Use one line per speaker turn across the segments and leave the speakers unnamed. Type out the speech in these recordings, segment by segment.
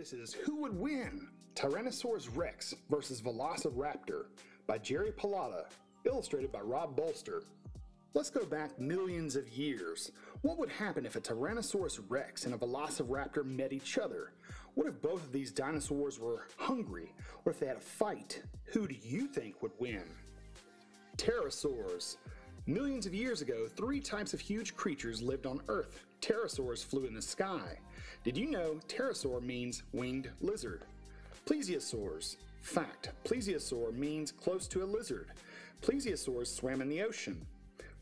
This is Who Would Win? Tyrannosaurus Rex versus Velociraptor by Jerry Pallotta, illustrated by Rob Bolster. Let's go back millions of years. What would happen if a Tyrannosaurus Rex and a Velociraptor met each other? What if both of these dinosaurs were hungry? Or if they had a fight? Who do you think would win? Pterosaurs. Millions of years ago, three types of huge creatures lived on Earth. Pterosaurs flew in the sky. Did you know pterosaur means winged lizard? Plesiosaurs. Fact, plesiosaur means close to a lizard. Plesiosaurs swam in the ocean.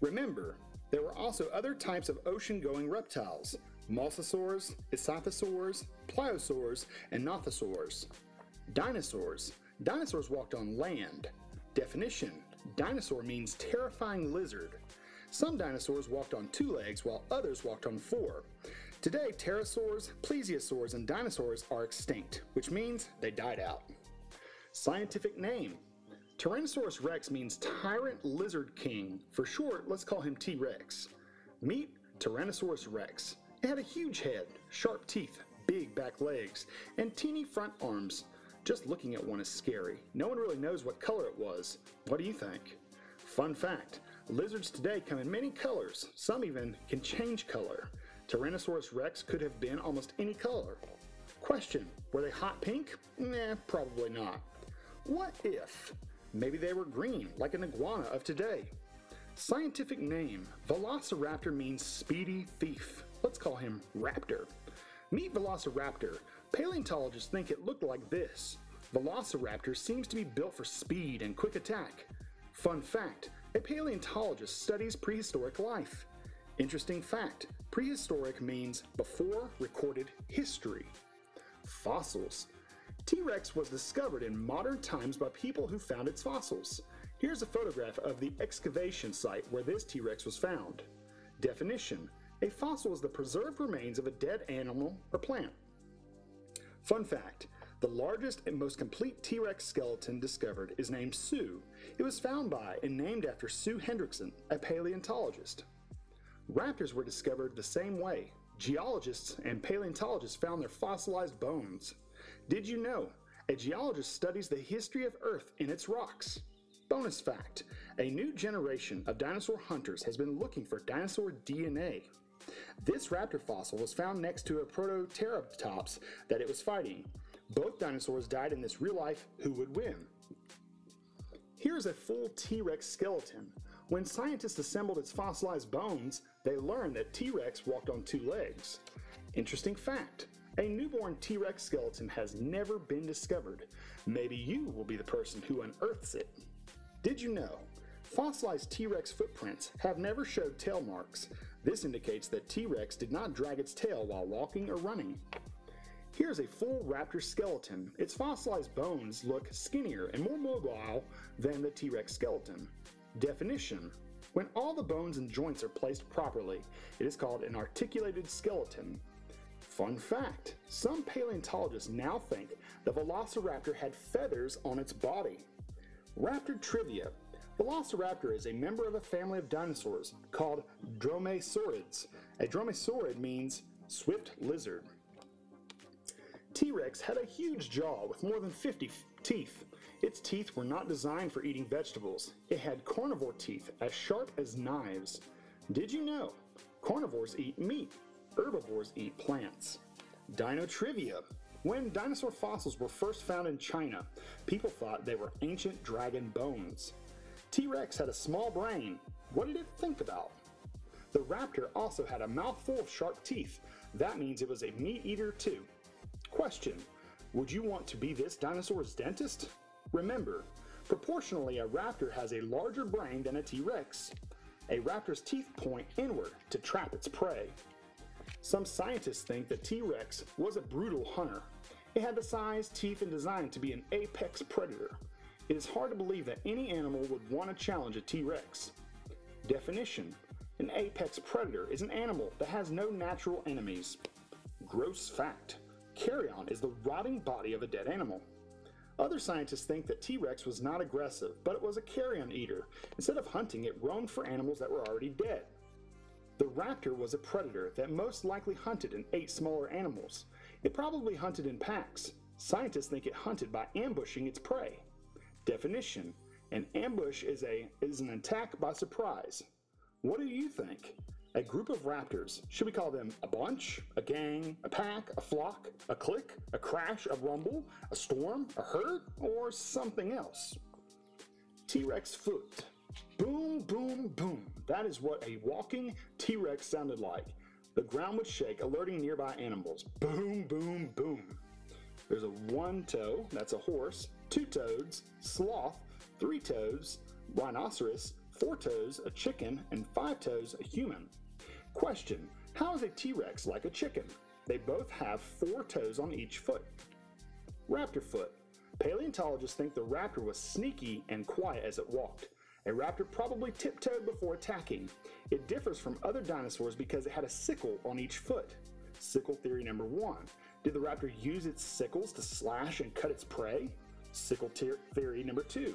Remember, there were also other types of ocean-going reptiles, mosasaurs, ichthyosaurs, pliosaurs, and nothosaurs. Dinosaurs. Dinosaurs walked on land. Definition. Dinosaur means terrifying lizard. Some dinosaurs walked on two legs while others walked on four. Today, pterosaurs, plesiosaurs, and dinosaurs are extinct, which means they died out. Scientific name Tyrannosaurus rex means tyrant lizard king. For short, let's call him T Rex. Meet Tyrannosaurus rex. It had a huge head, sharp teeth, big back legs, and teeny front arms. Just looking at one is scary. No one really knows what color it was. What do you think? Fun fact lizards today come in many colors, some even can change color. Tyrannosaurus rex could have been almost any color. Question Were they hot pink? Nah, probably not. What if? Maybe they were green, like an iguana of today. Scientific name Velociraptor means speedy thief. Let's call him Raptor. Meet Velociraptor. Paleontologists think it looked like this. Velociraptor seems to be built for speed and quick attack. Fun fact a paleontologist studies prehistoric life. Interesting fact prehistoric means before recorded history. Fossils. T Rex was discovered in modern times by people who found its fossils. Here's a photograph of the excavation site where this T Rex was found. Definition A fossil is the preserved remains of a dead animal or plant. Fun fact the largest and most complete T Rex skeleton discovered is named Sue. It was found by and named after Sue Hendrickson, a paleontologist. Raptors were discovered the same way. Geologists and paleontologists found their fossilized bones. Did you know? A geologist studies the history of Earth in its rocks. Bonus fact a new generation of dinosaur hunters has been looking for dinosaur DNA. This raptor fossil was found next to a Protoceratops that it was fighting. Both dinosaurs died in this real life who would win. Here's a full T Rex skeleton. When scientists assembled its fossilized bones, they learned that T Rex walked on two legs. Interesting fact a newborn T Rex skeleton has never been discovered. Maybe you will be the person who unearths it. Did you know? Fossilized T Rex footprints have never showed tail marks. This indicates that T Rex did not drag its tail while walking or running. Here's a full raptor skeleton. Its fossilized bones look skinnier and more mobile than the T Rex skeleton. Definition When all the bones and joints are placed properly, it is called an articulated skeleton. Fun fact some paleontologists now think the velociraptor had feathers on its body. Raptor trivia Velociraptor is a member of a family of dinosaurs called dromaeosaurids. A dromaeosaurid means swift lizard. T Rex had a huge jaw with more than 50 teeth. Its teeth were not designed for eating vegetables. It had carnivore teeth as sharp as knives. Did you know? Carnivores eat meat, herbivores eat plants. Dino trivia. When dinosaur fossils were first found in China, people thought they were ancient dragon bones. T Rex had a small brain. What did it think about? The raptor also had a mouthful of sharp teeth. That means it was a meat eater too. Question Would you want to be this dinosaur's dentist? Remember, proportionally, a raptor has a larger brain than a T Rex. A raptor's teeth point inward to trap its prey. Some scientists think that T Rex was a brutal hunter. It had the size, teeth, and design to be an apex predator. It is hard to believe that any animal would want to challenge a T Rex. Definition An apex predator is an animal that has no natural enemies. Gross fact Carrion is the rotting body of a dead animal. Other scientists think that T Rex was not aggressive, but it was a carrion eater. Instead of hunting, it roamed for animals that were already dead. The raptor was a predator that most likely hunted and ate smaller animals. It probably hunted in packs. Scientists think it hunted by ambushing its prey. Definition An ambush is, a, is an attack by surprise. What do you think? A group of raptors, should we call them a bunch, a gang, a pack, a flock, a clique, a crash, a rumble, a storm, a herd, or something else? T Rex foot. Boom, boom, boom. That is what a walking T Rex sounded like. The ground would shake, alerting nearby animals. Boom, boom, boom. There's a one toe, that's a horse, two toads, sloth, three toes, rhinoceros, four toes, a chicken, and five toes, a human. Question How is a T Rex like a chicken? They both have four toes on each foot. Raptor foot. Paleontologists think the raptor was sneaky and quiet as it walked. A raptor probably tiptoed before attacking. It differs from other dinosaurs because it had a sickle on each foot. Sickle theory number one. Did the raptor use its sickles to slash and cut its prey? Sickle theory number two.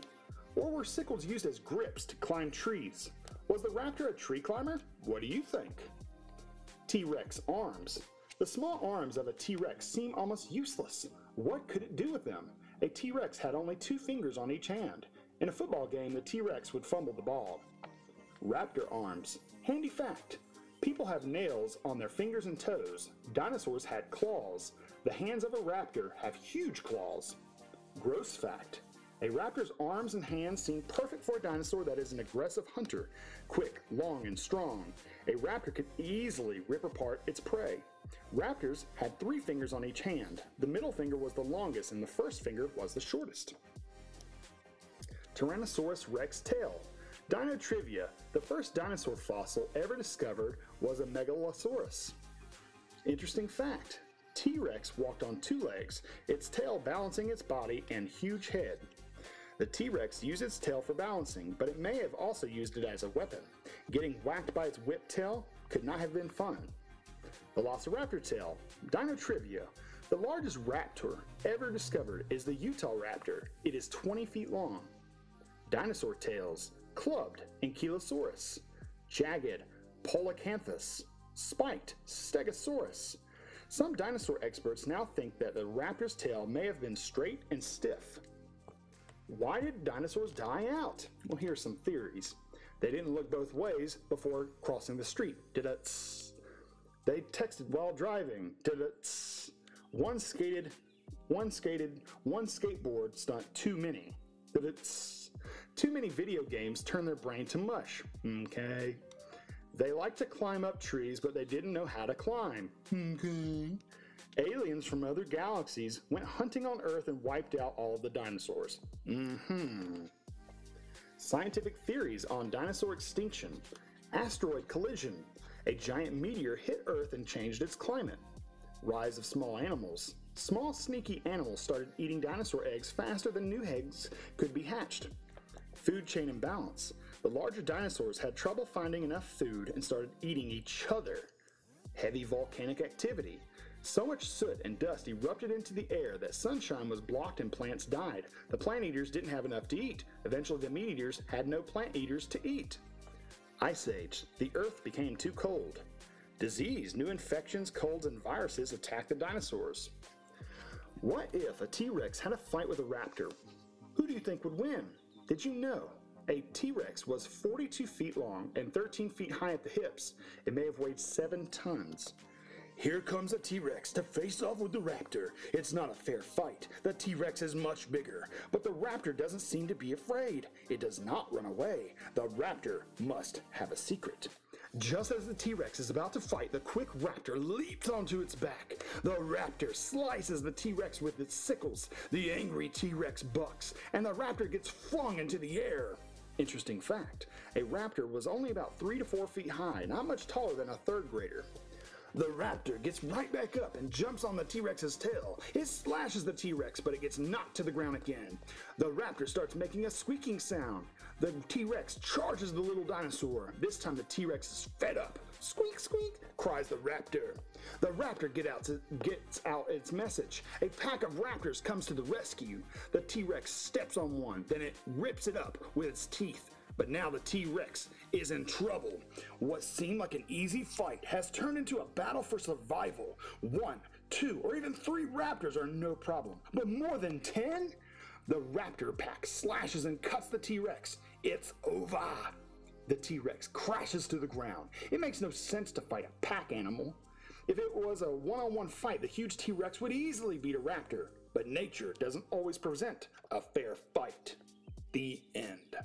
Or were sickles used as grips to climb trees? Was the raptor a tree climber? What do you think? T Rex arms. The small arms of a T Rex seem almost useless. What could it do with them? A T Rex had only two fingers on each hand. In a football game, the T Rex would fumble the ball. Raptor arms. Handy fact people have nails on their fingers and toes. Dinosaurs had claws. The hands of a raptor have huge claws. Gross fact a raptor's arms and hands seem perfect for a dinosaur that is an aggressive hunter, quick, long, and strong. A raptor could easily rip apart its prey. Raptors had three fingers on each hand. The middle finger was the longest and the first finger was the shortest. Tyrannosaurus rex tail. Dino trivia. The first dinosaur fossil ever discovered was a Megalosaurus. Interesting fact. T-Rex walked on two legs, its tail balancing its body and huge head. The T-Rex used its tail for balancing, but it may have also used it as a weapon. Getting whacked by its whipped tail could not have been fun. Velociraptor tail. Dino trivia. The largest raptor ever discovered is the Utahraptor. It is 20 feet long. Dinosaur tails. Clubbed Ankylosaurus. Jagged Polacanthus. Spiked Stegosaurus. Some dinosaur experts now think that the raptor's tail may have been straight and stiff. Why did dinosaurs die out? Well, here's some theories. They didn't look both ways before crossing the street. Did it? They texted while driving. Did it? One skated, one skated, one skateboard stunt too many. Did it? Too many video games turn their brain to mush. Okay. They like to climb up trees, but they didn't know how to climb. Okay. Aliens from other galaxies went hunting on Earth and wiped out all of the dinosaurs. Mm-hmm. Scientific theories on dinosaur extinction. Asteroid collision. A giant meteor hit Earth and changed its climate. Rise of small animals. Small sneaky animals started eating dinosaur eggs faster than new eggs could be hatched. Food chain imbalance. The larger dinosaurs had trouble finding enough food and started eating each other. Heavy volcanic activity. So much soot and dust erupted into the air that sunshine was blocked and plants died. The plant eaters didn't have enough to eat. Eventually, the meat eaters had no plant eaters to eat. Ice Age. The earth became too cold. Disease. New infections, colds, and viruses attacked the dinosaurs. What if a T Rex had a fight with a raptor? Who do you think would win? Did you know? A T Rex was 42 feet long and 13 feet high at the hips. It may have weighed 7 tons. Here comes a T-Rex to face off with the Raptor. It's not a fair fight. The T-Rex is much bigger, but the Raptor doesn't seem to be afraid. It does not run away. The Raptor must have a secret. Just as the T-Rex is about to fight, the quick raptor leaps onto its back. The raptor slices the T-Rex with its sickles. The angry T-Rex bucks, and the raptor gets flung into the air. Interesting fact, a raptor was only about 3 to 4 feet high, not much taller than a third grader. The raptor gets right back up and jumps on the T-Rex's tail. It slashes the T-Rex, but it gets knocked to the ground again. The raptor starts making a squeaking sound. The T-Rex charges the little dinosaur. This time the T-Rex is fed up. Squeak, squeak, cries the raptor. The raptor get out gets out its message. A pack of raptors comes to the rescue. The T-Rex steps on one, then it rips it up with its teeth. But now the T Rex is in trouble. What seemed like an easy fight has turned into a battle for survival. One Two or even three raptors are no problem, but more than ten? The raptor pack slashes and cuts the T Rex. It's over. The T Rex crashes to the ground. It makes no sense to fight a pack animal. If it was a one on one fight, the huge T Rex would easily beat a raptor. But nature doesn't always present a fair fight. The end.